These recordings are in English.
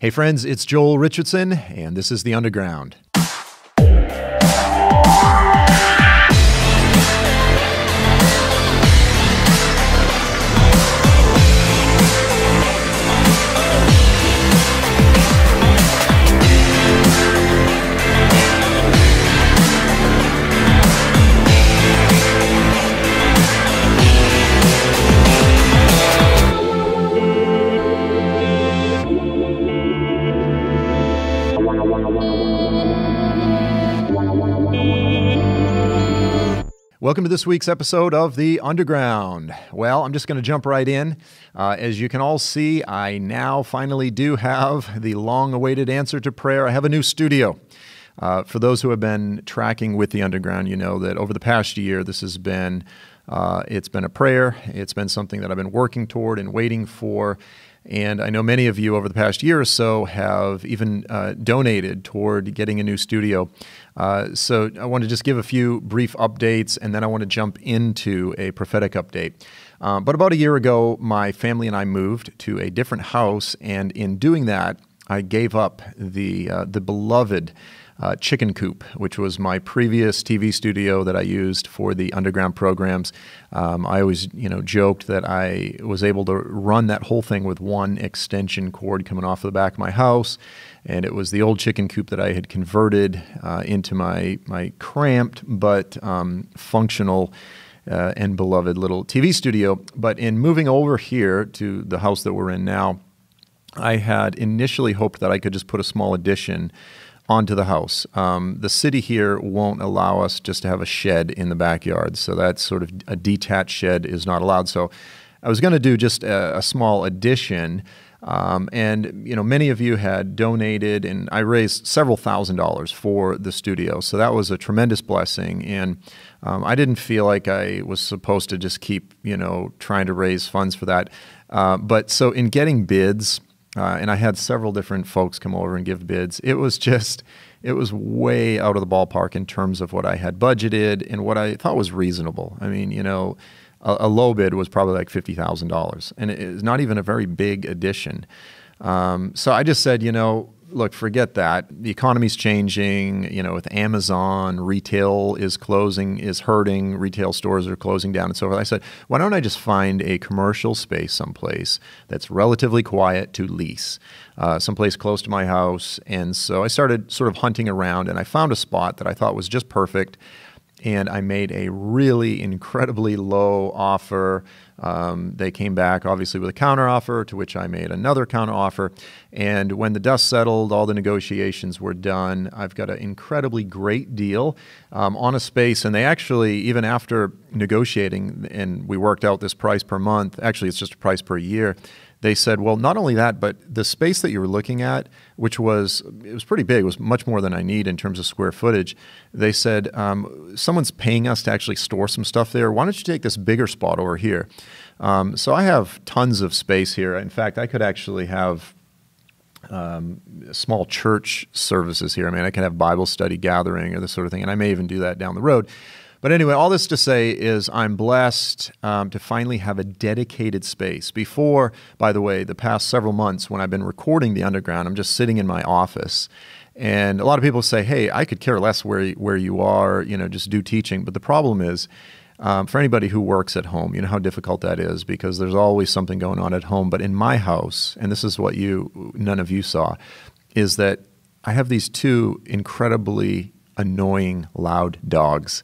Hey, friends, it's Joel Richardson, and this is The Underground. Welcome to this week's episode of The Underground. Well, I'm just going to jump right in. Uh, as you can all see, I now finally do have the long awaited answer to prayer. I have a new studio. Uh, for those who have been tracking with The Underground, you know that over the past year, this has been. Uh, it's been a prayer. It's been something that I've been working toward and waiting for. And I know many of you over the past year or so have even uh, donated toward getting a new studio. Uh, so I want to just give a few brief updates and then I want to jump into a prophetic update. Uh, but about a year ago, my family and I moved to a different house. And in doing that, I gave up the, uh, the beloved uh, Chicken Coop, which was my previous TV studio that I used for the underground programs. Um, I always, you know, joked that I was able to run that whole thing with one extension cord coming off the back of my house, and it was the old Chicken Coop that I had converted uh, into my my cramped but um, functional. Uh, and beloved little TV studio. But in moving over here to the house that we're in now, I had initially hoped that I could just put a small addition onto the house. Um, the city here won't allow us just to have a shed in the backyard, so that sort of a detached shed is not allowed. So I was going to do just a, a small addition. Um, and you know, many of you had donated, and I raised several thousand dollars for the studio, so that was a tremendous blessing. And um, I didn't feel like I was supposed to just keep, you know, trying to raise funds for that. Uh, but so in getting bids, uh, and I had several different folks come over and give bids. It was just, it was way out of the ballpark in terms of what I had budgeted and what I thought was reasonable. I mean, you know, a, a low bid was probably like fifty thousand dollars, and it's not even a very big addition. Um, so I just said, you know, look, forget that. The economy's changing. You know, with Amazon, retail is closing, is hurting. Retail stores are closing down, and so forth. I said, why don't I just find a commercial space someplace that's relatively quiet to lease, uh, someplace close to my house? And so I started sort of hunting around, and I found a spot that I thought was just perfect. And I made a really incredibly low offer. Um, they came back, obviously, with a counteroffer, to which I made another counteroffer. And when the dust settled, all the negotiations were done. I've got an incredibly great deal um, on a space. And they actually, even after negotiating, and we worked out this price per month, actually, it's just a price per year they said, well, not only that, but the space that you were looking at, which was it was pretty big, was much more than I need in terms of square footage. They said, um, someone's paying us to actually store some stuff there. Why don't you take this bigger spot over here? Um, so I have tons of space here. In fact, I could actually have um, small church services here. I mean, I can have Bible study gathering or this sort of thing, and I may even do that down the road. But anyway, all this to say is I'm blessed um, to finally have a dedicated space. Before, by the way, the past several months when I've been recording The Underground, I'm just sitting in my office. And a lot of people say, hey, I could care less where, where you are, you know, just do teaching. But the problem is, um, for anybody who works at home, you know how difficult that is because there's always something going on at home. But in my house, and this is what you, none of you saw, is that I have these two incredibly annoying, loud dogs.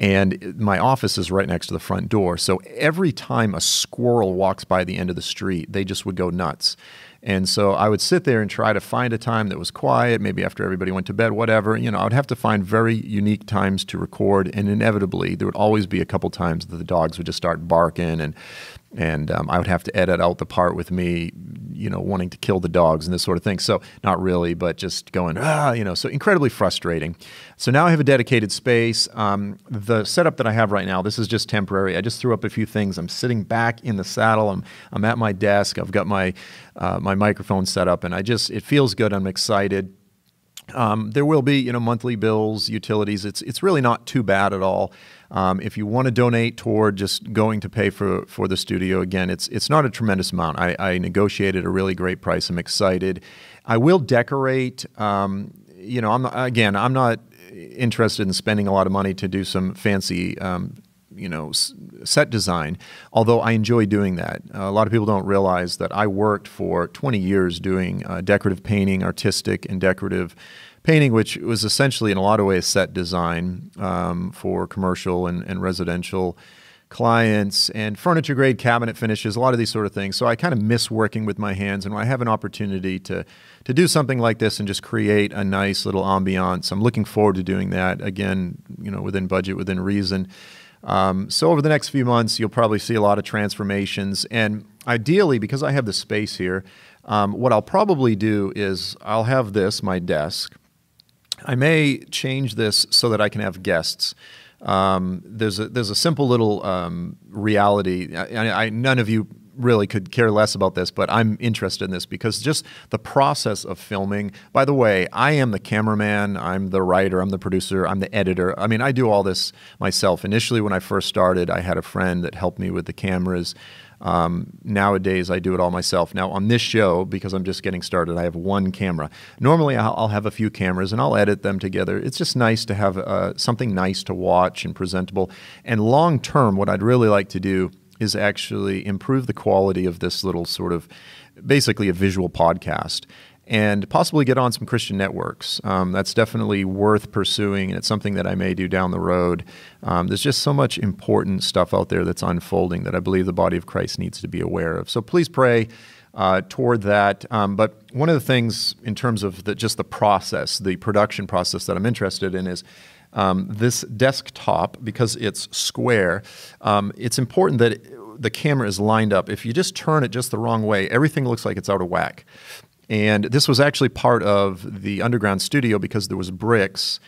And my office is right next to the front door. So every time a squirrel walks by the end of the street, they just would go nuts. And so I would sit there and try to find a time that was quiet, maybe after everybody went to bed, whatever. You know, I would have to find very unique times to record, and inevitably there would always be a couple times that the dogs would just start barking, and and um, I would have to edit out the part with me, you know, wanting to kill the dogs and this sort of thing. So not really, but just going ah, you know, so incredibly frustrating. So now I have a dedicated space. Um, the setup that I have right now, this is just temporary. I just threw up a few things. I'm sitting back in the saddle. I'm I'm at my desk. I've got my uh, my microphone set up, and I just it feels good. I'm excited Um, there will be, you know, monthly bills, utilities. It's it's really not too bad at all. Um, if you want to donate toward just going to pay for for the studio, again, it's it's not a tremendous amount. I, I negotiated a really great price. I'm excited. I will decorate. Um, you know, I'm again, I'm not interested in spending a lot of money to do some fancy um, you know set design although i enjoy doing that uh, a lot of people don't realize that i worked for 20 years doing uh, decorative painting artistic and decorative painting which was essentially in a lot of ways set design um, for commercial and, and residential clients and furniture grade cabinet finishes, a lot of these sort of things. So I kind of miss working with my hands, and when I have an opportunity to to do something like this and just create a nice little ambiance, I'm looking forward to doing that. Again, you know, within budget, within reason. Um, so over the next few months, you'll probably see a lot of transformations, and ideally, because I have the space here, um, what I'll probably do is I'll have this my desk. I may change this so that I can have guests. Um, there's a there's a simple little um, reality. I, I, none of you really could care less about this, but I'm interested in this because just the process of filming. By the way, I am the cameraman, I'm the writer, I'm the producer, I'm the editor. I mean, I do all this myself. Initially, when I first started, I had a friend that helped me with the cameras. Um, nowadays, I do it all myself. Now, on this show, because I'm just getting started, I have one camera. Normally, I'll, have a few cameras and I'll edit them together. It's just nice to have uh, something nice to watch and presentable. And long term, what I'd really like to do is actually improve the quality of this little sort of basically a visual podcast and possibly get on some Christian networks. Um, that's definitely worth pursuing, and it's something that I may do down the road. Um, there's just so much important stuff out there that's unfolding that I believe the body of Christ needs to be aware of. So please pray. Uh, toward that. Um, but one of the things in terms of the, just the process, the production process that I'm interested in is um, this desktop, because it's square, um, it's important that the camera is lined up. If you just turn it just the wrong way, everything looks like it's out of whack. And this was actually part of the underground studio because there was bricks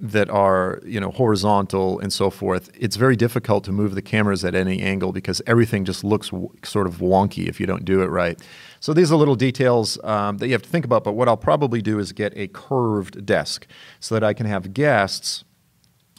that are you know horizontal and so forth. It's very difficult to move the cameras at any angle because everything just looks sort of wonky if you don't do it right. So these are little details um, that you have to think about. But what I'll probably do is get a curved desk so that I can have guests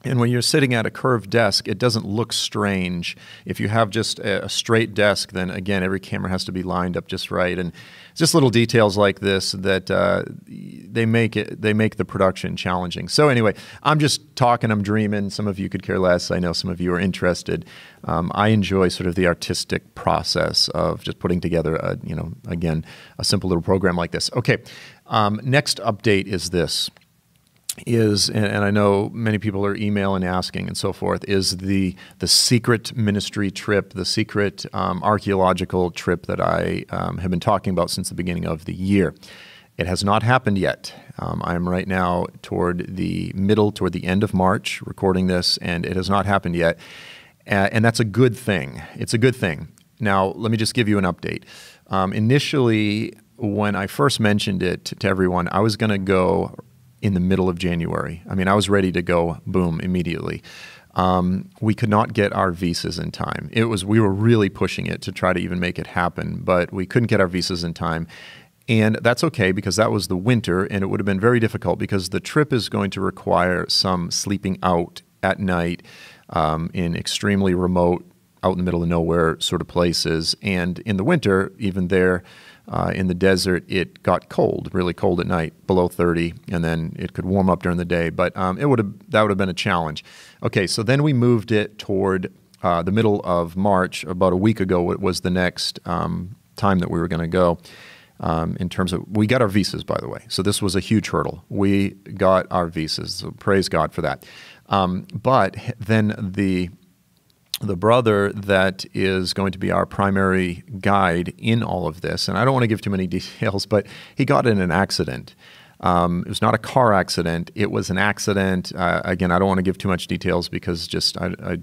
and when you're sitting at a curved desk, it doesn't look strange. If you have just a, straight desk, then again, every camera has to be lined up just right. And just little details like this that uh, they make it they make the production challenging. So anyway, I'm just talking, I'm dreaming. Some of you could care less. I know some of you are interested. Um, I enjoy sort of the artistic process of just putting together, a, you know, again, a simple little program like this. Okay, um, next update is this is, and, I know many people are emailing, asking, and so forth, is the the secret ministry trip, the secret um, archaeological trip that I um, have been talking about since the beginning of the year. It has not happened yet. Um, I'm right now toward the middle, toward the end of March, recording this, and it has not happened yet. And that's a good thing. It's a good thing. Now, let me just give you an update. Um, initially, when I first mentioned it to everyone, I was going to go in the middle of January. I mean, I was ready to go, boom, immediately. Um, we could not get our visas in time. It was we were really pushing it to try to even make it happen, but we couldn't get our visas in time. And that's okay because that was the winter, and it would have been very difficult because the trip is going to require some sleeping out at night um, in extremely remote, out in the middle of nowhere sort of places. And in the winter, even there, uh, in the desert, it got cold, really cold at night, below 30, and then it could warm up during the day. But um, it would have that would have been a challenge. Okay, so then we moved it toward uh, the middle of March. About a week ago, it was the next um, time that we were going to go. Um, in terms of we got our visas, by the way. So this was a huge hurdle. We got our visas. So praise God for that. Um, but then the the brother that is going to be our primary guide in all of this, and I don't want to give too many details, but he got in an accident. Um, it was not a car accident. It was an accident. Uh, again, I don't want to give too much details because just I, I,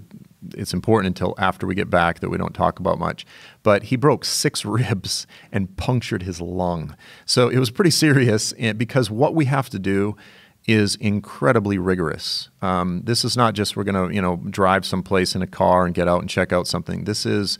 it's important until after we get back that we don't talk about much. But he broke six ribs and punctured his lung. So it was pretty serious because what we have to do is incredibly rigorous. Um, this is not just we're going to you know drive someplace in a car and get out and check out something. This is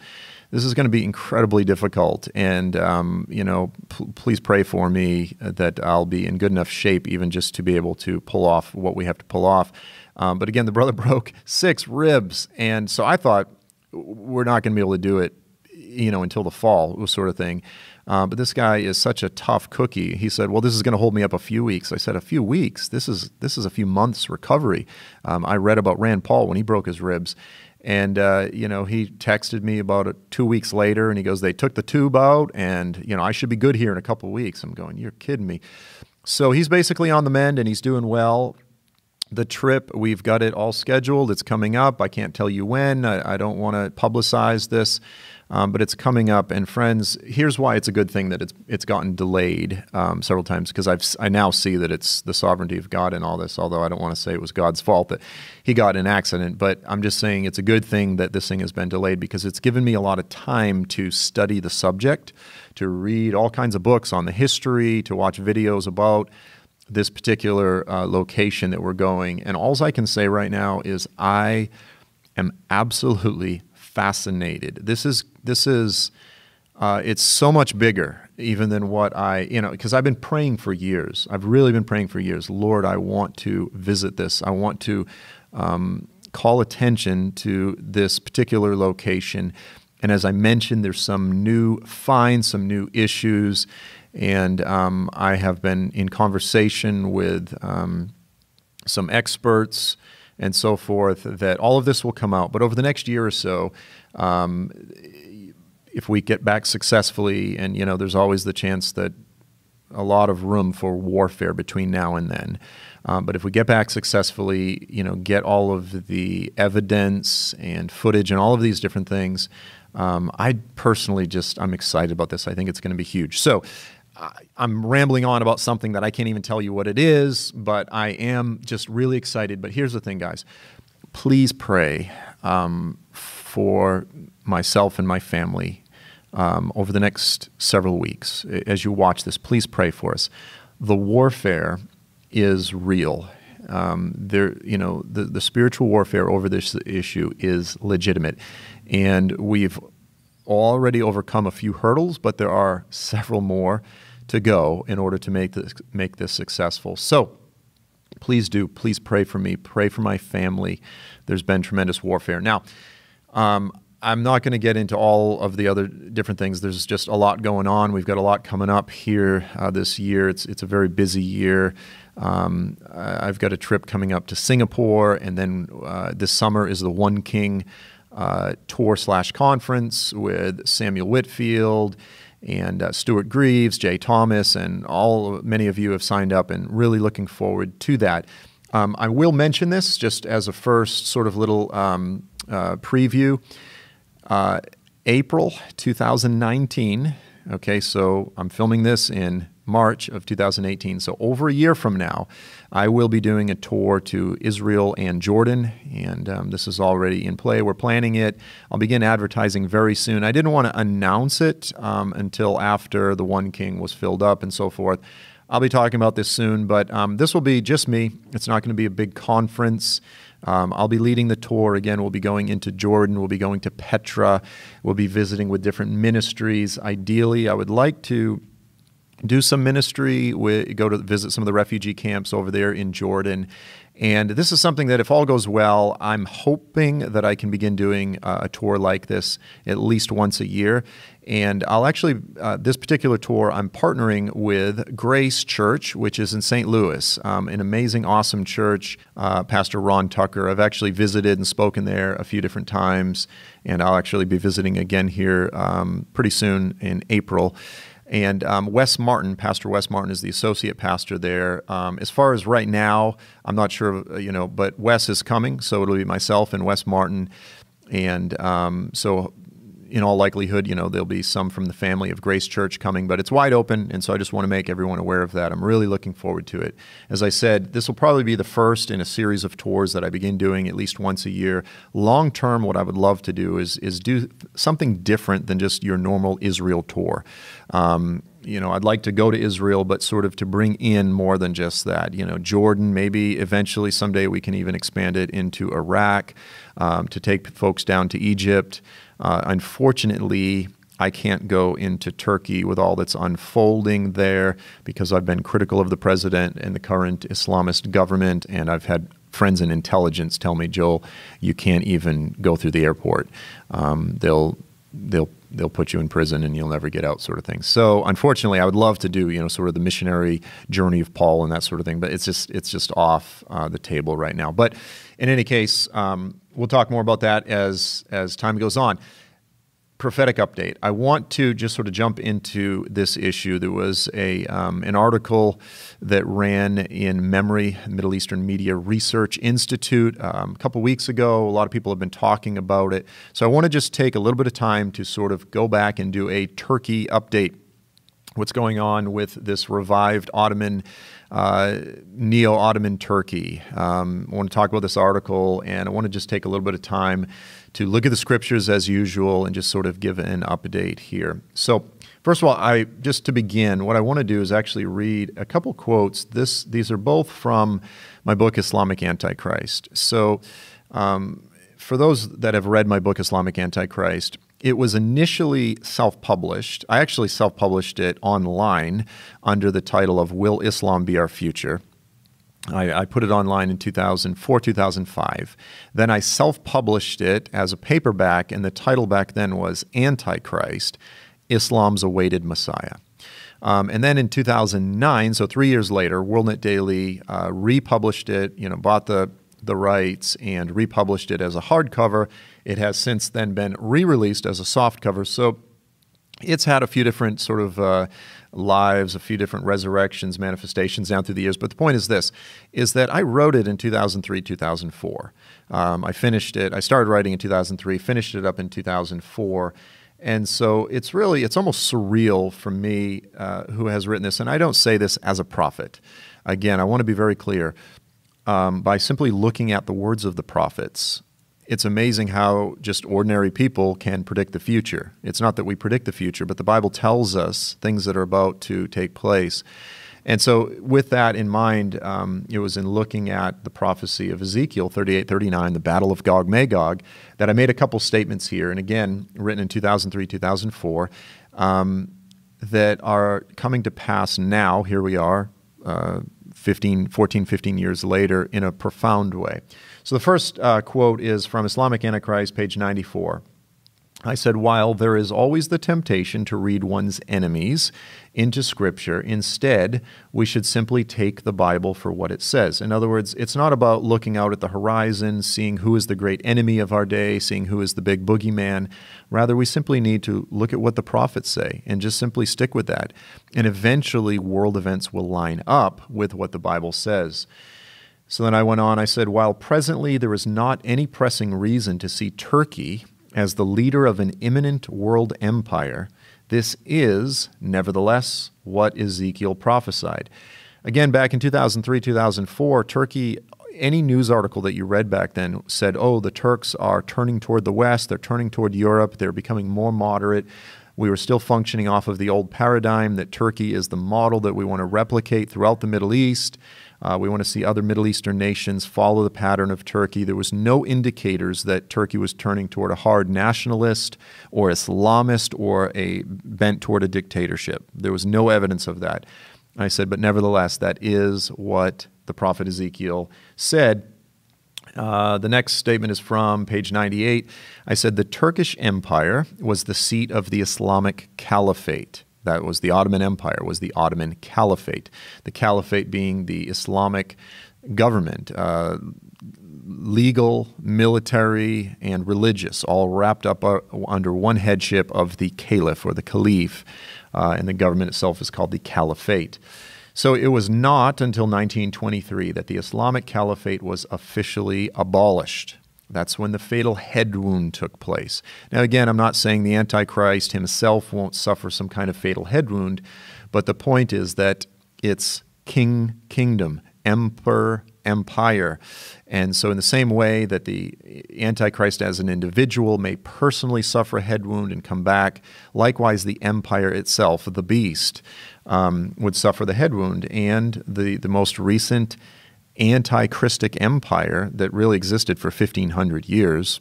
this is going to be incredibly difficult. And, um, you know, please pray for me that I'll be in good enough shape even just to be able to pull off what we have to pull off. Um, but again, the brother broke six ribs. And so I thought, we're not going to be able to do it, you know, until the fall, sort of thing. Uh, but this guy is such a tough cookie. He said, "Well, this is going to hold me up a few weeks." I said, "A few weeks? This is this is a few months recovery." Um, I read about Rand Paul when he broke his ribs, and uh, you know he texted me about it two weeks later, and he goes, "They took the tube out, and you know I should be good here in a couple weeks." I'm going, "You're kidding me." So he's basically on the mend, and he's doing well the trip. We've got it all scheduled. It's coming up. I can't tell you when. I, I don't want to publicize this um, but it's coming up. And friends, here's why it's a good thing that it's it's gotten delayed um, several times because I've I now see that it's the sovereignty of God in all this. Although I don't want to say it was God's fault that he got an accident, but I'm just saying it's a good thing that this thing has been delayed because it's given me a lot of time to study the subject, to read all kinds of books on the history, to watch videos about this particular uh, location that we're going. And all I can say right now is I am absolutely fascinated. This is this is uh, it's so much bigger even than what I you know because I've been praying for years. I've really been praying for years. Lord, I want to visit this. I want to um, call attention to this particular location. And as I mentioned, there's some new finds, some new issues, and um, I have been in conversation with um, some experts and so forth, that all of this will come out. But over the next year or so, um, if we get back successfully, and you know, there's always the chance that a lot of room for warfare between now and then. Um, but if we get back successfully, you know, get all of the evidence and footage and all of these different things, um, I personally just I'm excited about this. I think it's going to be huge. So I'm rambling on about something that I can't even tell you what it is, but I am just really excited. But here's the thing, guys please pray um, for myself and my family um, over the next several weeks. As you watch this, please pray for us. The warfare is real. Um, there, you know, the, the spiritual warfare over this issue is legitimate, and we've already overcome a few hurdles, but there are several more to go in order to make this make this successful. So please do. Please pray for me. Pray for my family. There's been tremendous warfare. Now, um, I'm not going to get into all of the other different things. There's just a lot going on. We've got a lot coming up here uh, this year. It's it's a very busy year. Um, I've got a trip coming up to Singapore, and then uh, this summer is the One King uh, tour slash conference with Samuel Whitfield and uh, Stuart Greaves, Jay Thomas, and all many of you have signed up, and really looking forward to that. Um, I will mention this just as a first sort of little um, uh, preview. Uh, April 2019. Okay, so I'm filming this in March of 2018. So, over a year from now, I will be doing a tour to Israel and Jordan, and um, this is already in play. We're planning it. I'll begin advertising very soon. I didn't want to announce it um, until after the One King was filled up and so forth. I'll be talking about this soon, but um, this will be just me. It's not going to be a big conference. Um, I'll be leading the tour. Again, we'll be going into Jordan. We'll be going to Petra. We'll be visiting with different ministries. Ideally, I would like to do some ministry, we go to visit some of the refugee camps over there in Jordan. And this is something that, if all goes well, I'm hoping that I can begin doing uh, a tour like this at least once a year. And I'll actually, uh, this particular tour, I'm partnering with Grace Church, which is in St. Louis, um, an amazing, awesome church. Uh, Pastor Ron Tucker, I've actually visited and spoken there a few different times, and I'll actually be visiting again here um, pretty soon in April. And um, Wes Martin, Pastor Wes Martin, is the associate pastor there. Um, as far as right now, I'm not sure, uh, you know, but Wes is coming, so it'll be myself and Wes Martin. And um, so in all likelihood, you know, there'll be some from the family of Grace Church coming, but it's wide open. And so I just want to make everyone aware of that. I'm really looking forward to it. As I said, this will probably be the first in a series of tours that I begin doing at least once a year. Long term, what I would love to do is, is do something different than just your normal Israel tour. Um, you know, I'd like to go to Israel, but sort of to bring in more than just that. You know, Jordan, maybe eventually someday we can even expand it into Iraq, um, to take folks down to Egypt. Uh, unfortunately, I can't go into Turkey with all that's unfolding there because I've been critical of the president and the current Islamist government, and I've had friends in intelligence tell me, Joel, you can't even go through the airport. Um, they'll they'll they'll put you in prison and you'll never get out, sort of thing. So unfortunately, I would love to do you know sort of the missionary journey of Paul and that sort of thing, but it's just it's just off uh, the table right now. But in any case, um, we'll talk more about that as as time goes on prophetic update. I want to just sort of jump into this issue. There was a um, an article that ran in MEMRI Middle Eastern Media Research Institute um, a couple weeks ago. A lot of people have been talking about it. So I want to just take a little bit of time to sort of go back and do a Turkey update. What's going on with this revived Ottoman? Uh, neo Ottoman Turkey. Um, I want to talk about this article, and I want to just take a little bit of time to look at the scriptures as usual and just sort of give an update here. So, first of all, I just to begin, what I want to do is actually read a couple quotes. This these are both from my book Islamic Antichrist. So, um, for those that have read my book Islamic Antichrist, it was initially self published. I actually self published it online under the title of Will Islam Be Our Future? I, I, put it online in 2004, 2005. Then I self published it as a paperback, and the title back then was Antichrist Islam's Awaited Messiah. Um, and then in 2009, so three years later, WorldNet Daily uh, republished it, you know, bought the, the rights and republished it as a hardcover. It has since then been re released as a softcover. So it's had a few different sort of uh, lives, a few different resurrections, manifestations down through the years. But the point is this: is that I wrote it in 2003, 2004. Um, I finished it. I started writing in 2003, finished it up in 2004. And so it's really, it's almost surreal for me uh, who has written this. And I don't say this as a prophet. Again, I want to be very clear. Um, by simply looking at the words of the prophets, it's amazing how just ordinary people can predict the future. It's not that we predict the future, but the Bible tells us things that are about to take place. And so, with that in mind, um, it was in looking at the prophecy of Ezekiel 38 39, the battle of Gog Magog, that I made a couple statements here, and again, written in 2003, 2004, um, that are coming to pass now. Here we are, uh, 15, 14, 15 years later, in a profound way. So the first uh, quote is from Islamic Antichrist, page 94. I said, while there is always the temptation to read one's enemies into Scripture, instead, we should simply take the Bible for what it says. In other words, it's not about looking out at the horizon, seeing who is the great enemy of our day, seeing who is the big boogeyman. Rather, we simply need to look at what the prophets say and just simply stick with that. And eventually, world events will line up with what the Bible says. So then I went on, I said, while presently there is not any pressing reason to see Turkey as the leader of an imminent world empire, this is, nevertheless, what Ezekiel prophesied. Again, back in 2003, 2004, Turkey, any news article that you read back then said, oh, the Turks are turning toward the West, they're turning toward Europe, they're becoming more moderate. We were still functioning off of the old paradigm that Turkey is the model that we want to replicate throughout the Middle East. Uh, we want to see other Middle Eastern nations follow the pattern of Turkey. There was no indicators that Turkey was turning toward a hard nationalist or Islamist or a bent toward a dictatorship. There was no evidence of that. I said, but nevertheless, that is what the prophet Ezekiel said. Uh, the next statement is from page 98. I said, The Turkish Empire was the seat of the Islamic Caliphate. That was the Ottoman Empire, was the Ottoman Caliphate. The Caliphate being the Islamic government, uh, legal, military, and religious, all wrapped up uh, under one headship of the Caliph or the Caliph, uh, and the government itself is called the Caliphate. So it was not until 1923 that the Islamic Caliphate was officially abolished. That's when the fatal head wound took place. Now, again, I'm not saying the Antichrist himself won't suffer some kind of fatal head wound, but the point is that it's king, kingdom, emperor, empire. And so, in the same way that the Antichrist as an individual may personally suffer a head wound and come back, likewise, the empire itself, the beast, um, would suffer the head wound. And the, the most recent anti Christic empire that really existed for 1,500 years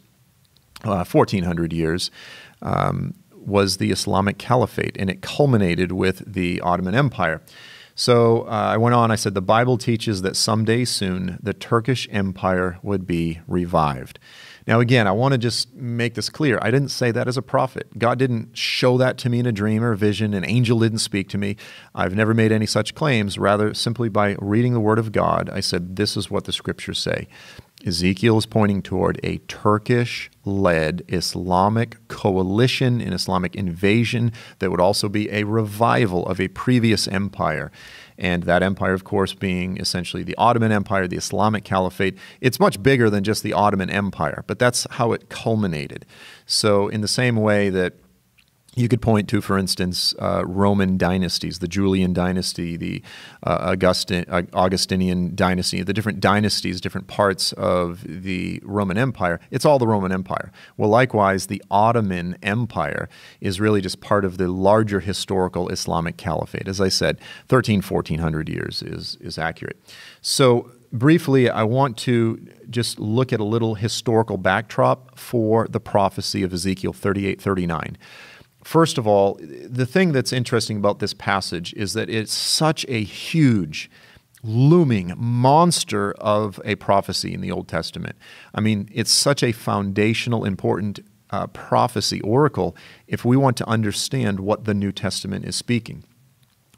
uh, 1400 years, um, was the Islamic Caliphate, and it culminated with the Ottoman Empire. So uh, I went on, I said, the Bible teaches that someday soon the Turkish Empire would be revived. Now, again, I want to just make this clear. I didn't say that as a prophet. God didn't show that to me in a dream or a vision. An angel didn't speak to me. I've never made any such claims. Rather, simply by reading the Word of God, I said, This is what the scriptures say. Ezekiel is pointing toward a Turkish led Islamic coalition, an Islamic invasion that would also be a revival of a previous empire. And that empire, of course, being essentially the Ottoman Empire, the Islamic Caliphate. It's much bigger than just the Ottoman Empire, but that's how it culminated. So, in the same way that you could point to, for instance, uh, Roman dynasties, the Julian dynasty, the uh, Augustin, uh, Augustinian dynasty, the different dynasties, different parts of the Roman Empire. It's all the Roman Empire. Well, likewise, the Ottoman Empire is really just part of the larger historical Islamic caliphate. As I said, 13, 1400 years is, is accurate. So, briefly, I want to just look at a little historical backdrop for the prophecy of Ezekiel 38 39. First of all, the thing that's interesting about this passage is that it's such a huge, looming monster of a prophecy in the Old Testament. I mean, it's such a foundational, important uh, prophecy, oracle, if we want to understand what the New Testament is speaking.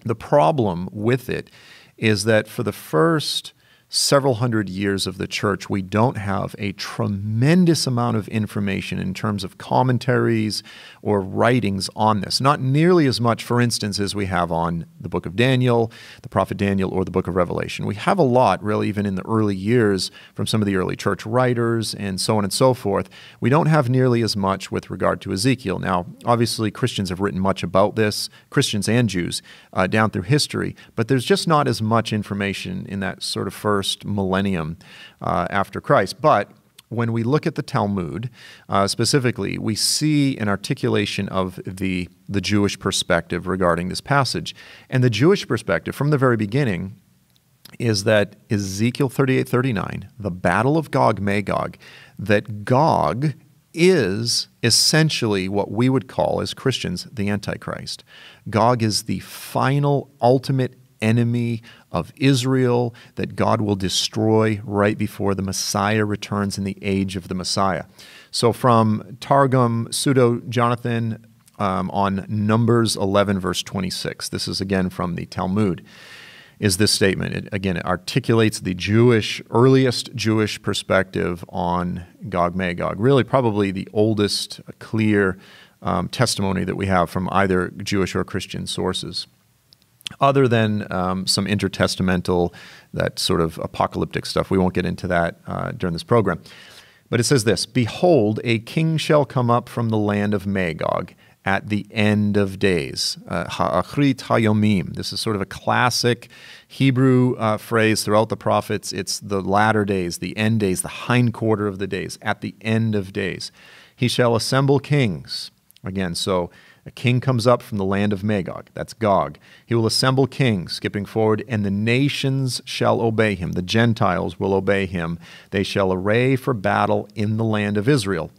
The problem with it is that for the first several hundred years of the church, we don't have a tremendous amount of information in terms of commentaries or writings on this. Not nearly as much, for instance, as we have on the book of Daniel, the prophet Daniel, or the book of Revelation. We have a lot, really, even in the early years from some of the early church writers and so on and so forth. We don't have nearly as much with regard to Ezekiel. Now, obviously, Christians have written much about this, Christians and Jews, uh, down through history, but there's just not as much information in that sort of first first millennium uh, after Christ. But when we look at the Talmud uh, specifically, we see an articulation of the, the Jewish perspective regarding this passage. And the Jewish perspective from the very beginning is that Ezekiel 38 39, the battle of Gog Magog, that Gog is essentially what we would call as Christians the Antichrist. Gog is the final, ultimate enemy of Israel that God will destroy right before the Messiah returns in the age of the Messiah. So, from Targum, Pseudo Jonathan um, on Numbers 11, verse 26, this is again from the Talmud, is this statement. It, again, it articulates the Jewish, earliest Jewish perspective on Gog Magog, really, probably the oldest clear um, testimony that we have from either Jewish or Christian sources other than um, some intertestamental, that sort of apocalyptic stuff. We won't get into that uh, during this program. But it says this Behold, a king shall come up from the land of Magog at the end of days. Uh, ha'achrit hayomim. This is sort of a classic Hebrew uh, phrase throughout the prophets. It's the latter days, the end days, the hind quarter of the days, at the end of days. He shall assemble kings. Again, so a king comes up from the land of Magog. That's Gog. He will assemble kings, skipping forward, and the nations shall obey him. The Gentiles will obey him. They shall array for battle in the land of Israel.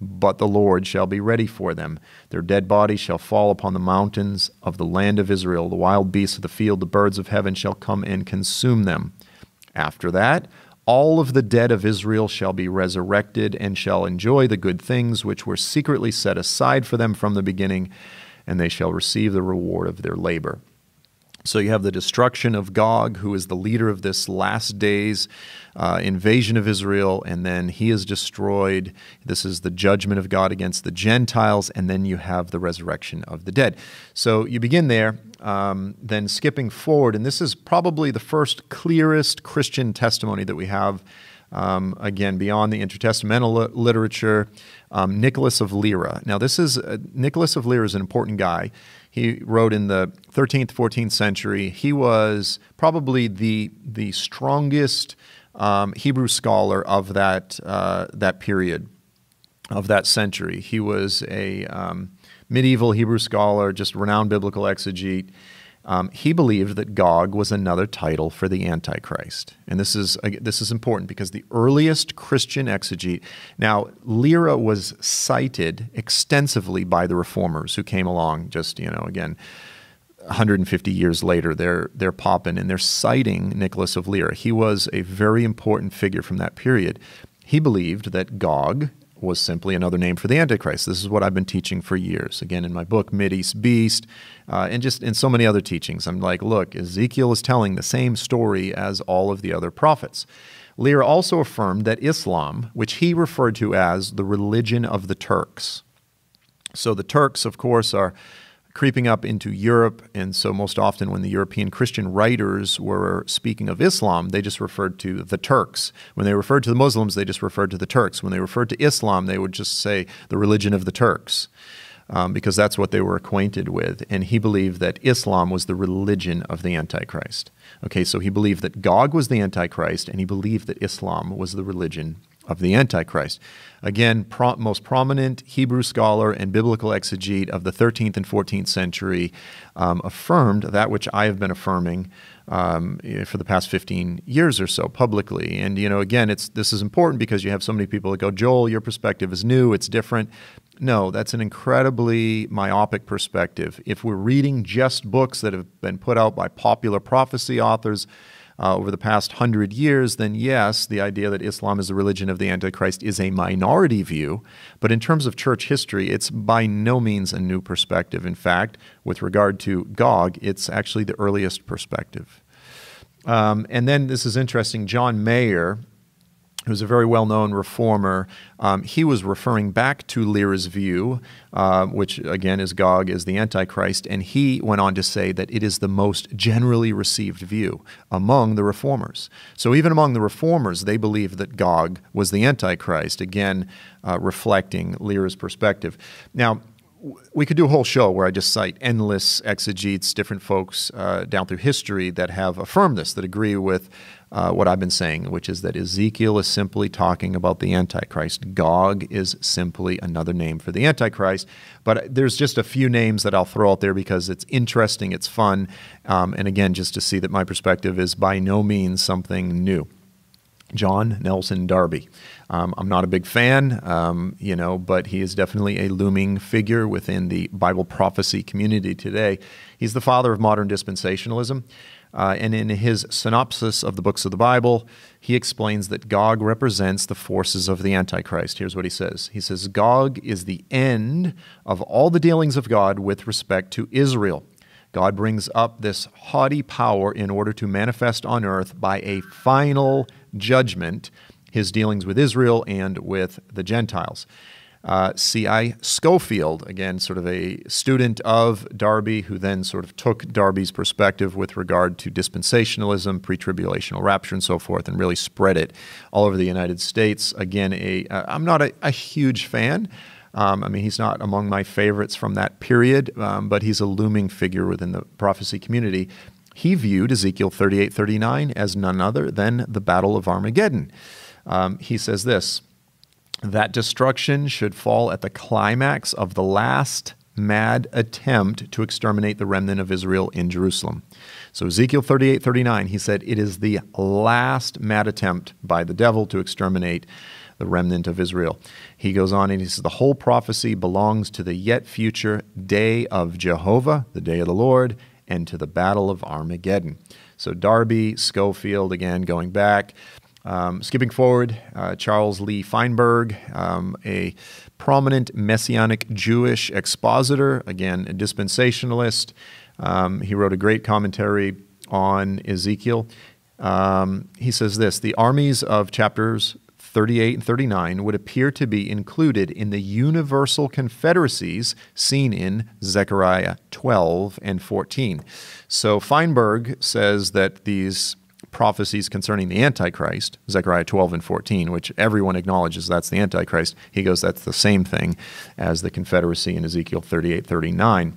But the Lord shall be ready for them. Their dead bodies shall fall upon the mountains of the land of Israel. The wild beasts of the field, the birds of heaven shall come and consume them. After that, all of the dead of Israel shall be resurrected and shall enjoy the good things which were secretly set aside for them from the beginning, and they shall receive the reward of their labor. So you have the destruction of Gog, who is the leader of this last days uh, invasion of Israel, and then he is destroyed. This is the judgment of God against the Gentiles, and then you have the resurrection of the dead. So you begin there, um, then skipping forward, and this is probably the first clearest Christian testimony that we have. Um, again, beyond the intertestamental li- literature, um, Nicholas of Lyra. Now, this is uh, Nicholas of Lyra is an important guy. He wrote in the 13th, 14th century. He was probably the the strongest um, Hebrew scholar of that uh, that period of that century. He was a um, medieval Hebrew scholar, just renowned biblical exegete. Um, he believed that Gog was another title for the Antichrist. And this is, this is important because the earliest Christian exegete, now, Lyra was cited extensively by the reformers who came along just, you know, again, 150 years later, they're, they're popping and they're citing Nicholas of Lyra. He was a very important figure from that period. He believed that Gog was simply another name for the Antichrist. This is what I've been teaching for years. Again, in my book, Mideast Beast, uh, and just in so many other teachings. I'm like, look, Ezekiel is telling the same story as all of the other prophets. Lyra also affirmed that Islam, which he referred to as the religion of the Turks, so the Turks, of course, are creeping up into Europe. And so, most often, when the European Christian writers were speaking of Islam, they just referred to the Turks. When they referred to the Muslims, they just referred to the Turks. When they referred to Islam, they would just say the religion of the Turks. Um, because that's what they were acquainted with. And he believed that Islam was the religion of the Antichrist. Okay, so he believed that Gog was the Antichrist, and he believed that Islam was the religion of the Antichrist. Again, pro- most prominent Hebrew scholar and biblical exegete of the 13th and 14th century um, affirmed that which I have been affirming um, for the past 15 years or so publicly. And, you know, again, it's, this is important because you have so many people that go, Joel, your perspective is new, it's different. No, that's an incredibly myopic perspective. If we're reading just books that have been put out by popular prophecy authors, uh, over the past hundred years, then yes, the idea that Islam is the religion of the Antichrist is a minority view. But in terms of church history, it's by no means a new perspective. In fact, with regard to Gog, it's actually the earliest perspective. Um, and then this is interesting. John Mayer, who's a very well known reformer, um, he was referring back to Lyra's view, uh, which again is Gog is the Antichrist, and he went on to say that it is the most generally received view among the reformers. So even among the reformers, they believed that Gog was the Antichrist, again, uh, reflecting Lyra's perspective. Now, we could do a whole show where I just cite endless exegetes, different folks uh, down through history that have affirmed this, that agree with uh, what I've been saying, which is that Ezekiel is simply talking about the Antichrist. Gog is simply another name for the Antichrist. But there's just a few names that I'll throw out there because it's interesting, it's fun, um, and again, just to see that my perspective is by no means something new. John Nelson Darby. Um, I'm not a big fan, um, you know, but he is definitely a looming figure within the Bible prophecy community today. He's the father of modern dispensationalism. Uh, and in his synopsis of the books of the Bible, he explains that Gog represents the forces of the Antichrist. Here's what he says He says, Gog is the end of all the dealings of God with respect to Israel. God brings up this haughty power in order to manifest on earth by a final judgment his dealings with Israel and with the Gentiles. Uh, C.I. Scofield, again, sort of a student of Darby, who then sort of took Darby's perspective with regard to dispensationalism, pre tribulational rapture, and so forth, and really spread it all over the United States. Again, a, uh, I'm not a, a huge fan. Um, I mean, he's not among my favorites from that period, um, but he's a looming figure within the prophecy community. He viewed Ezekiel 38 39 as none other than the Battle of Armageddon. Um, he says this that destruction should fall at the climax of the last mad attempt to exterminate the remnant of Israel in Jerusalem. So, Ezekiel 38 39, he said, It is the last mad attempt by the devil to exterminate the remnant of Israel. He goes on and he says, The whole prophecy belongs to the yet future day of Jehovah, the day of the Lord, and to the battle of Armageddon. So, Darby, Scofield, again, going back, um, skipping forward, uh, Charles Lee Feinberg, um, a prominent Messianic Jewish expositor, again, a dispensationalist. Um, he wrote a great commentary on Ezekiel. Um, he says this The armies of chapters 38 and 39 would appear to be included in the universal confederacies seen in Zechariah 12 and 14. So Feinberg says that these prophecies concerning the Antichrist, Zechariah 12 and 14, which everyone acknowledges that's the Antichrist, he goes, that's the same thing as the Confederacy in Ezekiel 38 39.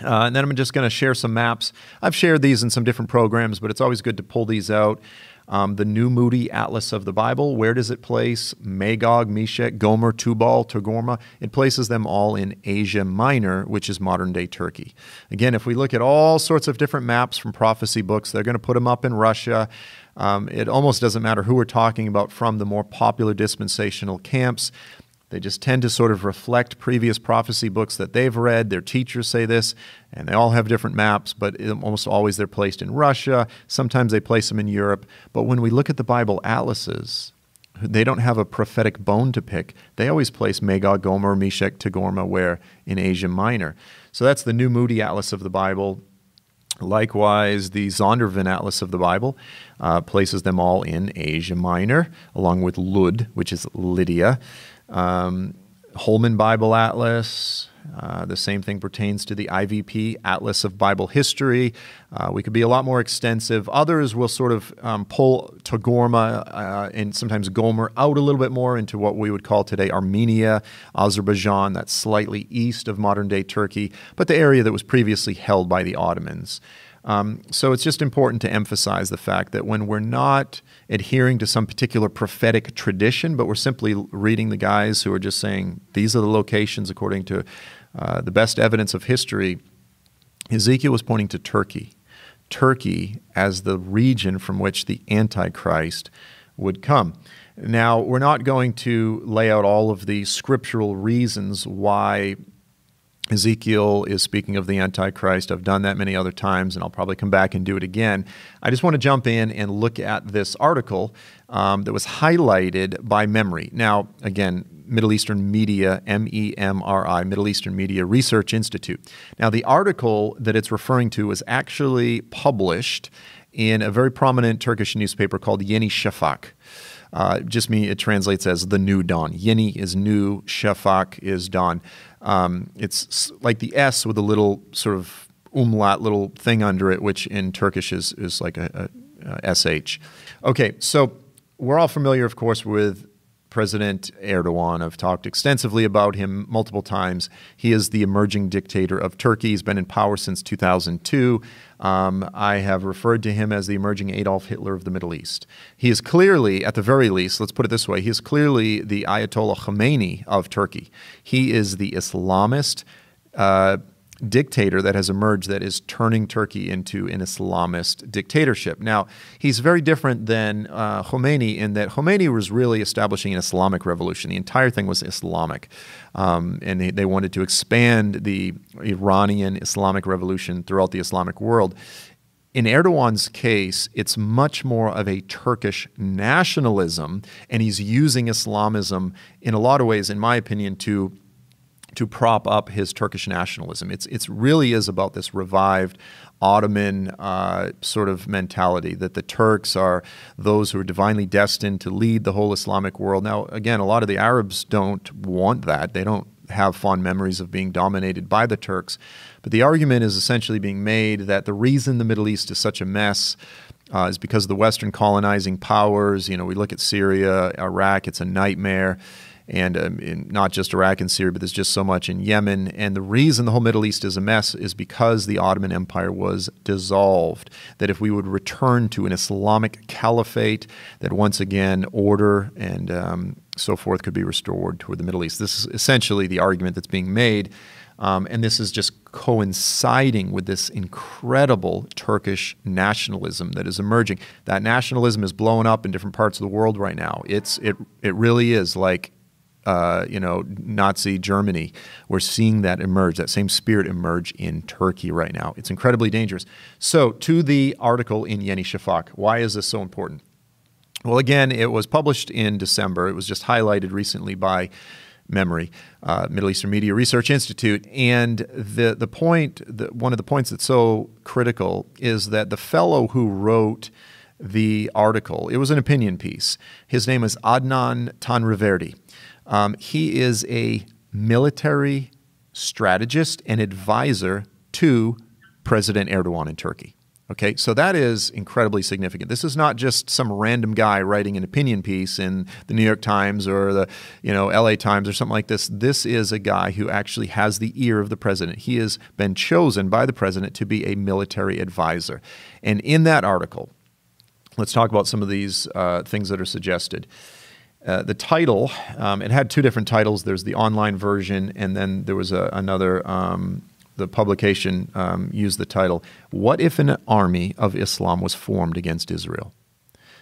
Uh, and then I'm just going to share some maps. I've shared these in some different programs, but it's always good to pull these out. Um, the New Moody Atlas of the Bible, where does it place Magog, Meshech, Gomer, Tubal, Togarmah? It places them all in Asia Minor, which is modern day Turkey. Again, if we look at all sorts of different maps from prophecy books, they're going to put them up in Russia. Um, it almost doesn't matter who we're talking about from the more popular dispensational camps. They just tend to sort of reflect previous prophecy books that they've read. Their teachers say this, and they all have different maps, but almost always they're placed in Russia. Sometimes they place them in Europe. But when we look at the Bible atlases, they don't have a prophetic bone to pick. They always place Magog, Gomer, Togarmah where in Asia Minor. So that's the New Moody Atlas of the Bible. Likewise, the Zondervan Atlas of the Bible uh, places them all in Asia Minor, along with Lud, which is Lydia. Um, Holman Bible Atlas. Uh, the same thing pertains to the IVP Atlas of Bible History. Uh, we could be a lot more extensive. Others will sort of um, pull Togarmah uh, and sometimes Gomer out a little bit more into what we would call today Armenia, Azerbaijan, that's slightly east of modern day Turkey, but the area that was previously held by the Ottomans. Um, so it's just important to emphasize the fact that when we're not adhering to some particular prophetic tradition, but we're simply reading the guys who are just saying these are the locations according to uh, the best evidence of history, Ezekiel was pointing to Turkey. Turkey as the region from which the Antichrist would come. Now, we're not going to lay out all of the scriptural reasons why Ezekiel is speaking of the Antichrist. I've done that many other times, and I'll probably come back and do it again. I just want to jump in and look at this article um, that was highlighted by MEMRI. Now, again, Middle Eastern Media, M E M R I, Middle Eastern Media Research Institute. Now, the article that it's referring to was actually published in a very prominent Turkish newspaper called Yeni Shafak. Uh, just me, it translates as the new dawn. Yeni is new, Shafak is dawn. Um, it's like the S with a little sort of umlaut little thing under it, which in Turkish is, is like a, a, a SH. Okay, so we're all familiar, of course, with President Erdogan. I've talked extensively about him multiple times. He is the emerging dictator of Turkey. He's been in power since 2002. Um, I have referred to him as the emerging Adolf Hitler of the Middle East. He is clearly, at the very least, let's put it this way, he is clearly the Ayatollah Khomeini of Turkey. He is the Islamist. Uh, dictator that has emerged that is turning Turkey into an Islamist dictatorship. Now, he's very different than uh, Khomeini in that Khomeini was really establishing an Islamic revolution. The entire thing was Islamic. Um, and they, they wanted to expand the Iranian Islamic revolution throughout the Islamic world. In Erdogan's case, it's much more of a Turkish nationalism, and he's using Islamism in a lot of ways, in my opinion, to to prop up his Turkish nationalism. It's it's really is about this revived Ottoman uh, sort of mentality that the Turks are those who are divinely destined to lead the whole Islamic world. Now, again, a lot of the Arabs don't want that. They don't have fond memories of being dominated by the Turks. But the argument is essentially being made that the reason the Middle East is such a mess. Uh, is because of the Western colonizing powers. You know, we look at Syria, Iraq, it's a nightmare and um, not just Iraq and Syria, but there's just so much in Yemen. And the reason the whole Middle East is a mess is because the Ottoman Empire was dissolved. That if we would return to an Islamic caliphate, that once again order and um, so forth could be restored toward the Middle East. This is essentially the argument that's being made. Um, and this is just coinciding with this incredible Turkish nationalism that is emerging. That nationalism is blowing up in different parts of the world right now. It's it it really is like uh, you know, Nazi Germany. We're seeing that emerge, that same spirit emerge in Turkey right now. It's incredibly dangerous. So, to the article in Yeni Shafak, why is this so important? Well, again, it was published in December. It was just highlighted recently by MEMRI, uh, Middle Eastern Media Research Institute. And the, the point, the, one of the points that's so critical is that the fellow who wrote the article, it was an opinion piece. His name is Adnan Tanriverdi. Um, he is a military strategist and advisor to President Erdogan in Turkey. Okay, so that is incredibly significant. This is not just some random guy writing an opinion piece in the New York Times or the you know LA Times or something like this. This is a guy who actually has the ear of the president. He has been chosen by the president to be a military advisor. And in that article, let's talk about some of these uh, things that are suggested. Uh, the title, um, it had two different titles. There's the online version, and then there was a, another um, the publication um, used the title, What If an Army of Islam Was Formed Against Israel?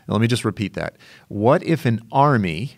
Now, let me just repeat that. What if an army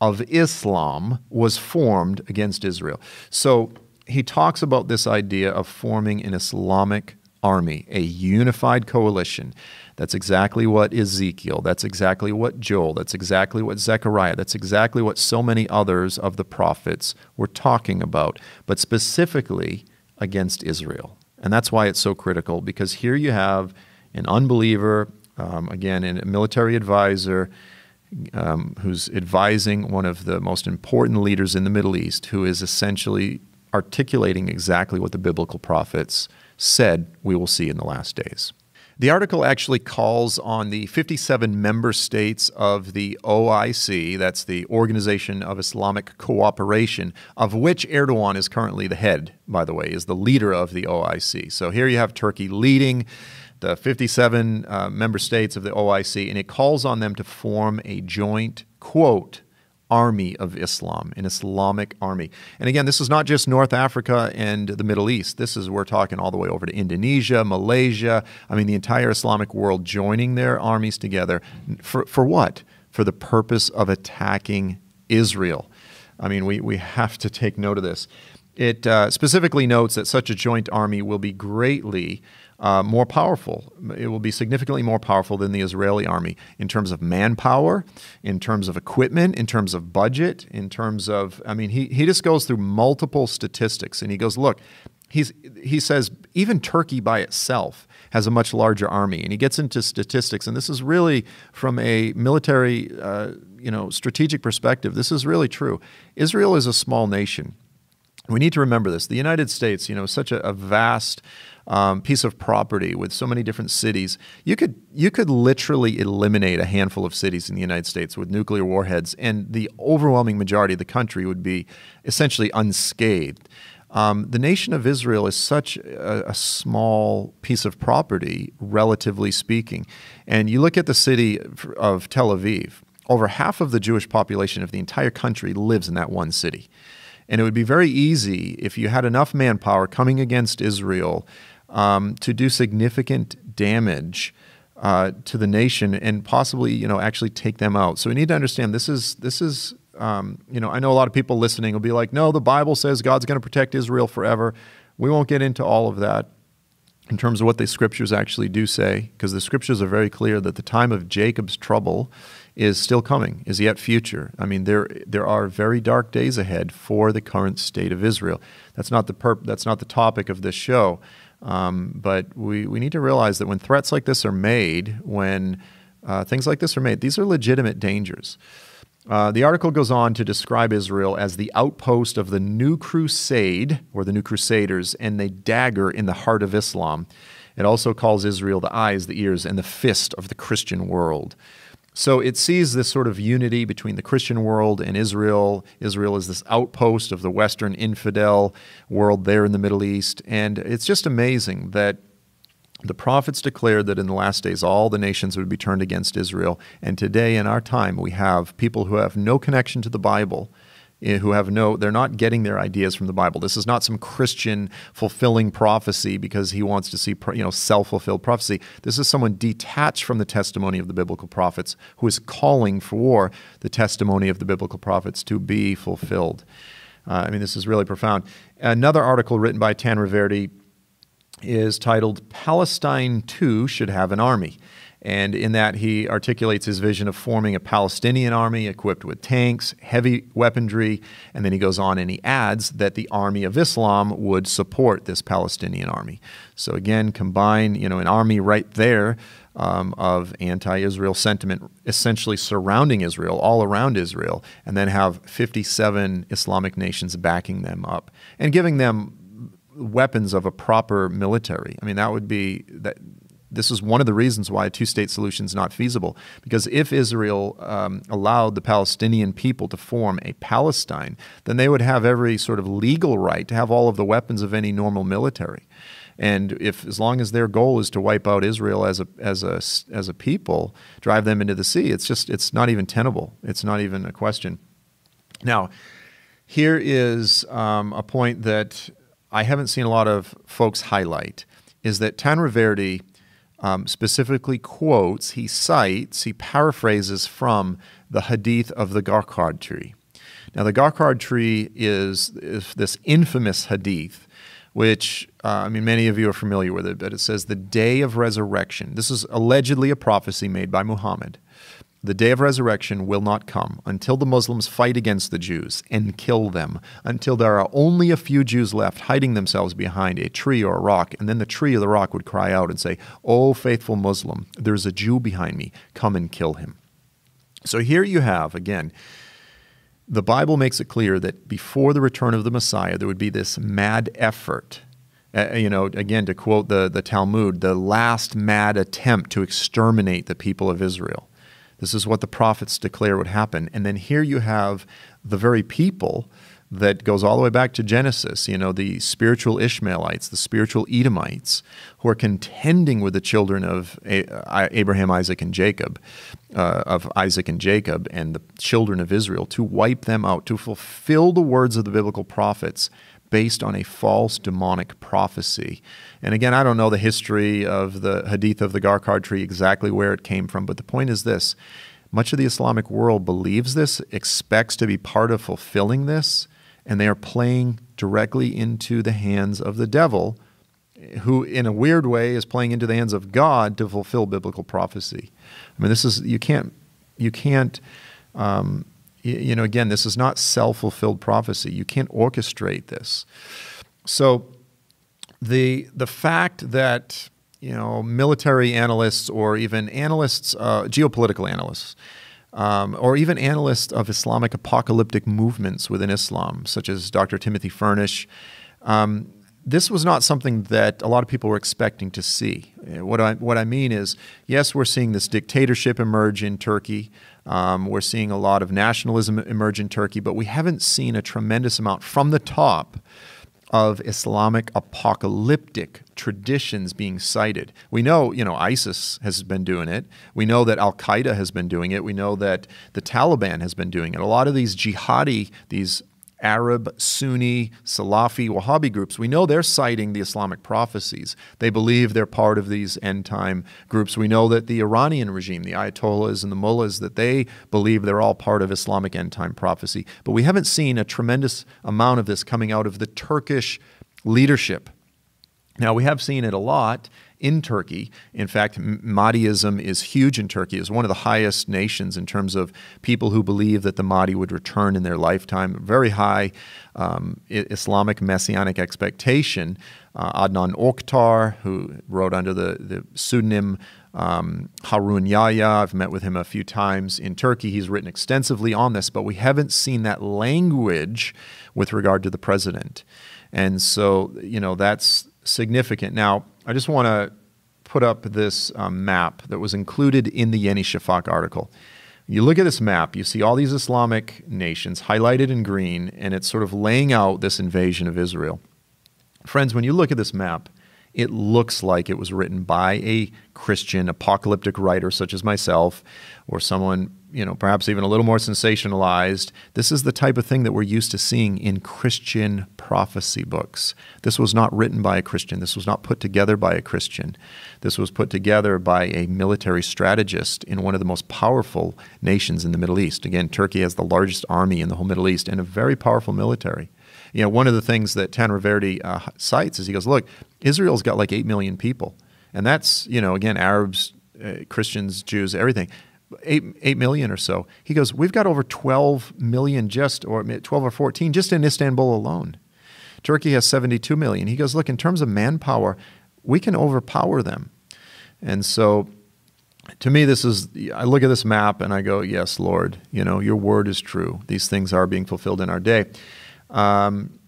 of Islam was formed against Israel? So he talks about this idea of forming an Islamic army, a unified coalition. That's exactly what Ezekiel, that's exactly what Joel, that's exactly what Zechariah, that's exactly what so many others of the prophets were talking about. But specifically, against Israel. And that's why it's so critical because here you have an unbeliever, um, again, a military advisor um, who's advising one of the most important leaders in the Middle East, who is essentially articulating exactly what the biblical prophets said we will see in the last days. The article actually calls on the 57 member states of the OIC, that's the Organization of Islamic Cooperation, of which Erdogan is currently the head, by the way, is the leader of the OIC. So here you have Turkey leading the 57 uh, member states of the OIC, and it calls on them to form a joint, quote, army of Islam, an Islamic army. And again, this is not just North Africa and the Middle East. This is, we're talking all the way over to Indonesia, Malaysia. I mean, the entire Islamic world joining their armies together. For, for what? For the purpose of attacking Israel. I mean, we, we have to take note of this. It uh, specifically notes that such a joint army will be greatly uh, more powerful. It will be significantly more powerful than the Israeli army in terms of manpower, in terms of equipment, in terms of budget, in terms of, I mean, he, he just goes through multiple statistics and he goes, look, he's, he says even Turkey by itself has a much larger army. And he gets into statistics, and this is really from a military, uh, you know, strategic perspective, this is really true. Israel is a small nation. We need to remember this. The United States, you know, is such a, a vast um, piece of property with so many different cities, you could you could literally eliminate a handful of cities in the United States with nuclear warheads, and the overwhelming majority of the country would be essentially unscathed. Um, the nation of Israel is such a, a, small piece of property, relatively speaking. And you look at the city of Tel Aviv, over half of the Jewish population of the entire country lives in that one city. And it would be very easy if you had enough manpower coming against Israel um, to do significant damage uh, to the nation and possibly, you know, actually take them out. So we need to understand this is this is, um, you know, I know a lot of people listening will be like, no, the Bible says God's going to protect Israel forever. We won't get into all of that in terms of what the scriptures actually do say, because the scriptures are very clear that the time of Jacob's trouble is still coming, is yet future. I mean, there there are very dark days ahead for the current state of Israel. That's not the perp- that's not the topic of this show. Um, but we, we need to realize that when threats like this are made, when uh, things like this are made, these are legitimate dangers. Uh, the article goes on to describe Israel as the outpost of the new crusade, or the new crusaders, and the dagger in the heart of Islam. It also calls Israel the eyes, the ears, and the fist of the Christian world. So it sees this sort of unity between the Christian world and Israel. Israel is this outpost of the Western infidel world there in the Middle East. And it's just amazing that the prophets declared that in the last days all the nations would be turned against Israel. And today, in our time, we have people who have no connection to the Bible who have no they're not getting their ideas from the bible. This is not some christian fulfilling prophecy because he wants to see you know self-fulfilled prophecy. This is someone detached from the testimony of the biblical prophets who is calling for war, the testimony of the biblical prophets to be fulfilled. Uh, i mean this is really profound. Another article written by Tanriverdi is titled palestine too should have an army and in that, he articulates his vision of forming a Palestinian army equipped with tanks, heavy weaponry, and then he goes on and he adds that the army of Islam would support this Palestinian army. So again, combine you know an army right there um, of anti-Israel sentiment, essentially surrounding Israel, all around Israel, and then have 57 Islamic nations backing them up and giving them weapons of a proper military. I mean, that would be that this is one of the reasons why a two state solution is not feasible. Because if Israel um, allowed the Palestinian people to form a Palestine, then they would have every sort of legal right to have all of the weapons of any normal military. And if, as long as their goal is to wipe out Israel as a as a as a people, drive them into the sea, it's just it's not even tenable. It's not even a question. Now, here is um, a point that I haven't seen a lot of folks highlight: is that Tanriverdi um, specifically quotes, he cites, he paraphrases from the Hadith of the Garqad tree. Now, the Garqad tree is, is this infamous Hadith which uh, I mean, many of you are familiar with it, but it says the day of resurrection. This is allegedly a prophecy made by Muhammad. The day of resurrection will not come until the Muslims fight against the Jews and kill them, until there are only a few Jews left hiding themselves behind a tree or a rock. And then the tree or the rock would cry out and say, O faithful Muslim, there's a Jew behind me, come and kill him. So here you have, again, the Bible makes it clear that before the return of the Messiah, there would be this mad effort. Uh, you know, again, to quote the, the Talmud, the last mad attempt to exterminate the people of Israel. This is what the prophets declare would happen. And then here you have the very people that goes all the way back to Genesis, you know, the spiritual Ishmaelites, the spiritual Edomites, who are contending with the children of Abraham, Isaac, and Jacob, uh, of Isaac and Jacob, and the children of Israel, to wipe them out, to fulfill the words of the biblical prophets based on a false demonic prophecy. And again, I don't know the history of the Hadith of the Garqad tree, exactly where it came from, but the point is this. Much of the Islamic world believes this, expects to be part of fulfilling this, and they are playing directly into the hands of the devil, who, in a weird way, is playing into the hands of God to fulfill biblical prophecy. I mean, this is you can't you can't. Um, you know, again, this is not self-fulfilled prophecy. You can't orchestrate this. So, the the fact that you know military analysts or even analysts, uh, geopolitical analysts, um, or even analysts of Islamic apocalyptic movements within Islam, such as Dr. Timothy Furnish. Um, this was not something that a lot of people were expecting to see. What I, what I mean is, yes, we're seeing this dictatorship emerge in Turkey. Um, we're seeing a lot of nationalism emerge in Turkey, but we haven't seen a tremendous amount from the top of Islamic apocalyptic traditions being cited. We know, you know, ISIS has been doing it. We know that Al Qaeda has been doing it. We know that the Taliban has been doing it. A lot of these jihadi, these Arab, Sunni, Salafi, Wahhabi groups, we know they're citing the Islamic prophecies. They believe they're part of these end time groups. We know that the Iranian regime, the Ayatollahs and the mullahs, that they believe they're all part of Islamic end time prophecy. But we haven't seen a tremendous amount of this coming out of the Turkish leadership. Now, we have seen it a lot in Turkey. In fact, Mahdiism is huge in Turkey. It's one of the highest nations in terms of people who believe that the Mahdi would return in their lifetime. Very high um, Islamic messianic expectation. Uh, Adnan Oktar, who wrote under the, the pseudonym um, Harun Yahya, I've met with him a few times in Turkey. He's written extensively on this, but we haven't seen that language with regard to the president. And so, you know, that's significant. Now, I just want to put up this um, map that was included in the Yeni Shafak article. You look at this map, you see all these Islamic nations highlighted in green, and it's sort of laying out this invasion of Israel. Friends, when you look at this map, it looks like it was written by a Christian apocalyptic writer such as myself or someone you know, perhaps even a little more sensationalized. This is the type of thing that we're used to seeing in Christian prophecy books. This was not written by a Christian. This was not put together by a Christian. This was put together by a military strategist in one of the most powerful nations in the Middle East. Again, Turkey has the largest army in the whole Middle East and a very powerful military. You know, one of the things that Tanriverdi uh, cites is he goes, look, Israel's got like 8 million people. And that's, you know, again, Arabs, uh, Christians, Jews, everything eight, 8 million or so. He goes, We've got over 12 million just, or 12 or 14 just in Istanbul alone. Turkey has 72 million. He goes, Look, in terms of manpower, we can overpower them. And so to me, this is, I look at this map and I go, Yes, Lord, you know, your word is true. These things are being fulfilled in our day. Um,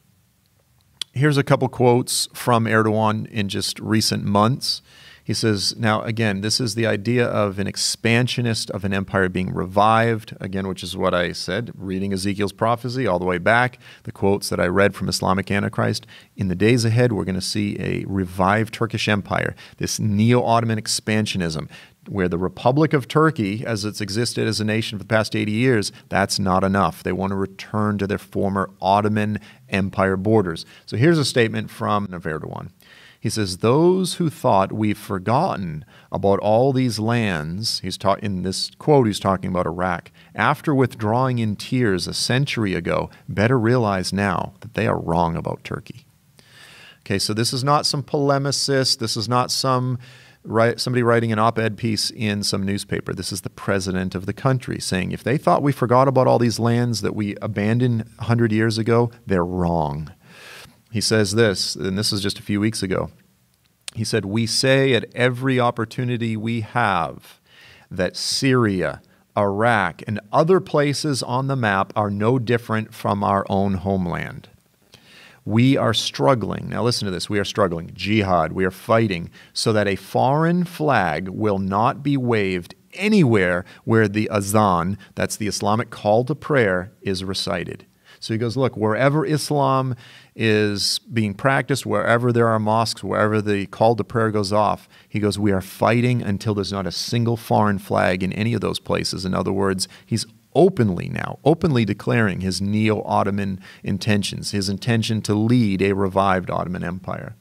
here's a couple quotes from Erdogan in just recent months. He says, now again, this is the idea of an expansionist of an empire being revived, again, which is what I said, reading Ezekiel's prophecy all the way back, the quotes that I read from Islamic Antichrist. In the days ahead, we're going to see a revived Turkish empire, this neo Ottoman expansionism, where the Republic of Turkey, as it's existed as a nation for the past 80 years, that's not enough. They want to return to their former Ottoman Empire borders. So here's a statement from Erdogan. He says, Those who thought we've forgotten about all these lands, he's ta- in this quote, he's talking about Iraq, after withdrawing in tears a century ago, better realize now that they are wrong about Turkey. Okay, so this is not some polemicist, this is not some Right, somebody writing an op ed piece in some newspaper. This is the president of the country saying if they thought we forgot about all these lands that we abandoned 100 years ago, they're wrong. He says this, and this is just a few weeks ago. He said, We say at every opportunity we have that Syria, Iraq, and other places on the map are no different from our own homeland. We are struggling. Now, listen to this. We are struggling. Jihad. We are fighting so that a foreign flag will not be waved anywhere where the azan, that's the Islamic call to prayer, is recited. So he goes, Look, wherever Islam is being practiced, wherever there are mosques, wherever the call to prayer goes off, he goes, We are fighting until there's not a single foreign flag in any of those places. In other words, he's openly now, openly declaring his neo Ottoman intentions, his intention to lead a revived Ottoman Empire.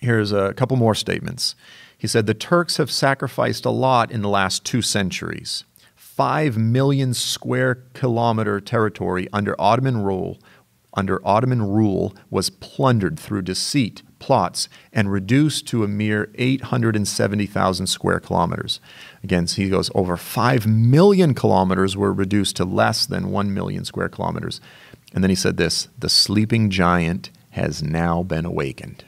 Here's a couple more statements. He said, The Turks have sacrificed a lot in the last two centuries. 5 million square kilometer territory under Ottoman rule under Ottoman rule was plundered through deceit, plots, and reduced to a mere 870,000 square kilometers. Again, so he goes over 5 million kilometers were reduced to less than 1 million square kilometers. And then he said this the sleeping giant has now been awakened.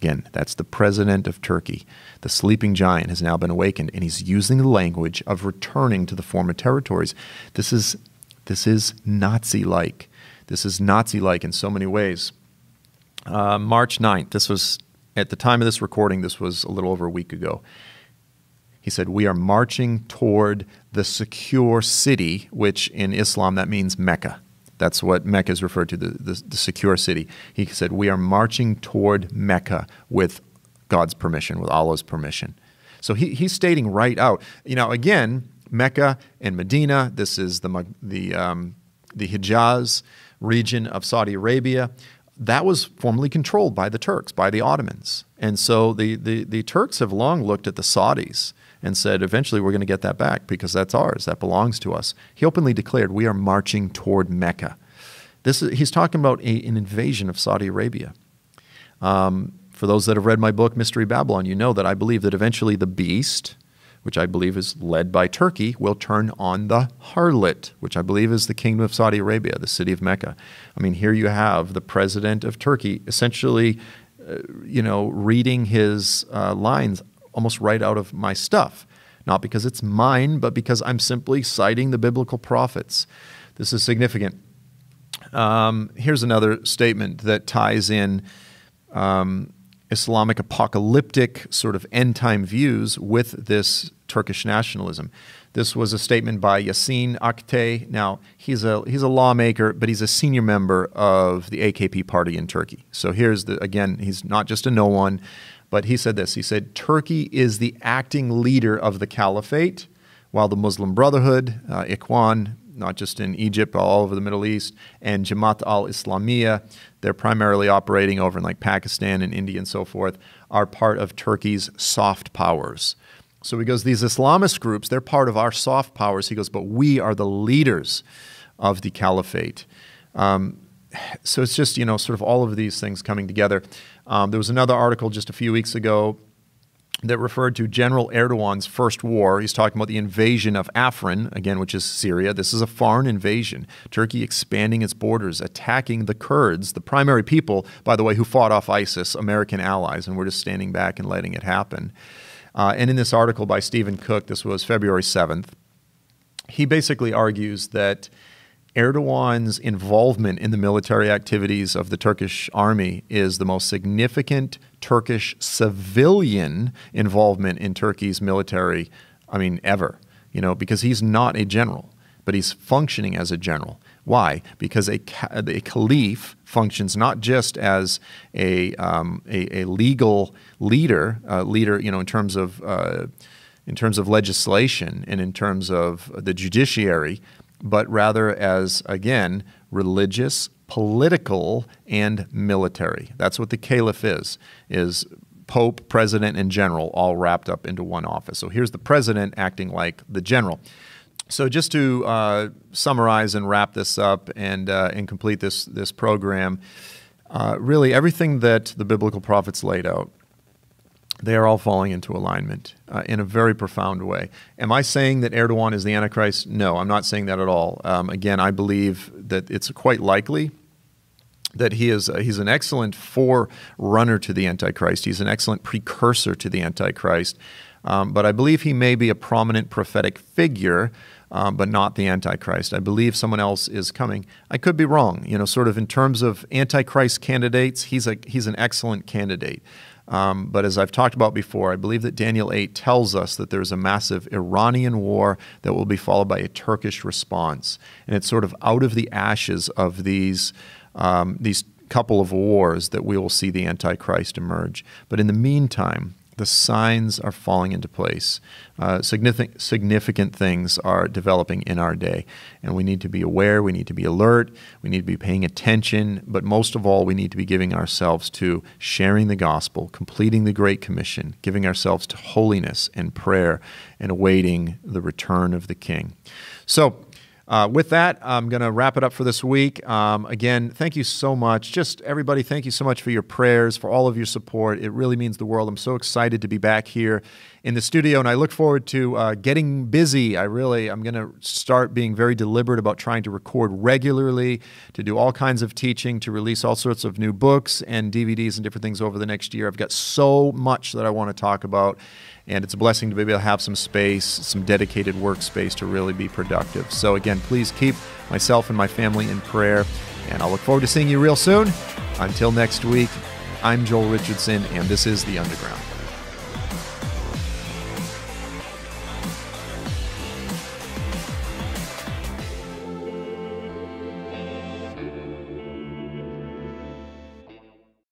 Again, that's the president of Turkey. The sleeping giant has now been awakened, and he's using the language of returning to the former territories. This is, this is Nazi like. This is Nazi like in so many ways. Uh, March 9th, this was, at the time of this recording, this was a little over a week ago. He said, We are marching toward the secure city, which in Islam that means Mecca. That's what Mecca is referred to, the, the, the, secure city. He said, We are marching toward Mecca with God's permission, with Allah's permission. So he, he's stating right out. You know, again, Mecca and Medina, this is the, the, um, the Hijaz region of Saudi Arabia. That was formerly controlled by the Turks, by the Ottomans. And so the, the, the Turks have long looked at the Saudis and said, eventually we're going to get that back because that's ours, that belongs to us. He openly declared, we are marching toward Mecca. This is, he's talking about a, an invasion of Saudi Arabia. Um, for those that have read my book, Mystery Babylon, you know that I believe that eventually the beast, which I believe is led by Turkey, will turn on the harlot, which I believe is the kingdom of Saudi Arabia, the city of Mecca. I mean, here you have the president of Turkey essentially, uh, you know, reading his uh, lines almost right out of my stuff. Not because it's mine, but because I'm simply citing the biblical prophets. This is significant. Um, here's another statement that ties in um, Islamic apocalyptic sort of end time views with this Turkish nationalism. This was a statement by Yasin Aktay. Now, he's a, he's a lawmaker, but he's a senior member of the AKP party in Turkey. So here's the, again, he's not just a no one. But he said this he said, Turkey is the acting leader of the caliphate, while the Muslim Brotherhood, uh, Ikhwan, not just in Egypt, all over the Middle East, and Jamaat al Islamiyah, they're primarily operating over in like Pakistan and India and so forth, are part of Turkey's soft powers. So he goes, these Islamist groups, they're part of our soft powers. He goes, but we are the leaders of the caliphate. Um, so it's just, you know, sort of all of these things coming together. Um, there was another article just a few weeks ago that referred to General Erdogan's first war. He's talking about the invasion of Afrin, again, which is Syria. This is a foreign invasion. Turkey expanding its borders, attacking the Kurds, the primary people, by the way, who fought off ISIS, American allies, and we're just standing back and letting it happen. Uh, and in this article by Steven Cook, this was February 7th, he basically argues that Erdogan's involvement in the military activities of the Turkish army is the most significant Turkish civilian involvement in Turkey's military, I mean, ever, you know, because he's not a general, but he's functioning as a general. Why? Because a, a caliph functions not just as a, um, a, a, legal leader, uh, leader, you know, in terms of uh, in terms of legislation and in terms of the judiciary, but rather as again religious, political, and military. That's what the caliph is. Is Pope, President, and General all wrapped up into one office. So here's the President acting like the General. So just to uh, summarize and wrap this up and uh, and complete this this program, uh, really everything that the biblical prophets laid out, they are all falling into alignment uh, in a very profound way. Am I saying that Erdogan is the Antichrist? No, I'm not saying that at all. Um, again, I believe that it's quite likely that he is uh, he's an excellent forerunner to the Antichrist. He's an excellent precursor to the Antichrist. Um, but I believe he may be a prominent prophetic figure um, but not the Antichrist. I believe someone else is coming. I could be wrong. You know, sort of in terms of Antichrist candidates, he's a he's an excellent candidate. Um, but as I've talked about before, I believe that Daniel 8 tells us that there's a massive Iranian war that will be followed by a Turkish response. And it's sort of out of the ashes of these, um, these couple of wars that we will see the Antichrist emerge. But in the meantime, the signs are falling into place. Uh, significant, significant things are developing in our day. And we need to be aware, we need to be alert, we need to be paying attention, but most of all, we need to be giving ourselves to sharing the gospel, completing the Great Commission, giving ourselves to holiness and prayer, and awaiting the return of the King. So, uh, with that, I'm going to wrap it up for this week. Um, again, thank you so much. Just everybody, thank you so much for your prayers, for all of your support. It really means the world. I'm so excited to be back here in the studio, and I look forward to uh, getting busy. I really, I'm going to start being very deliberate about trying to record regularly, to do all kinds of teaching, to release all sorts of new books and DVDs and different things over the next year. I've got so much that I want to talk about and it's a blessing to be able to have some space, some dedicated workspace to really be productive. So, again, please keep myself and my family in prayer, and I'll look forward to seeing you real soon. Until next week, I'm Joel Richardson, and this is The Underground.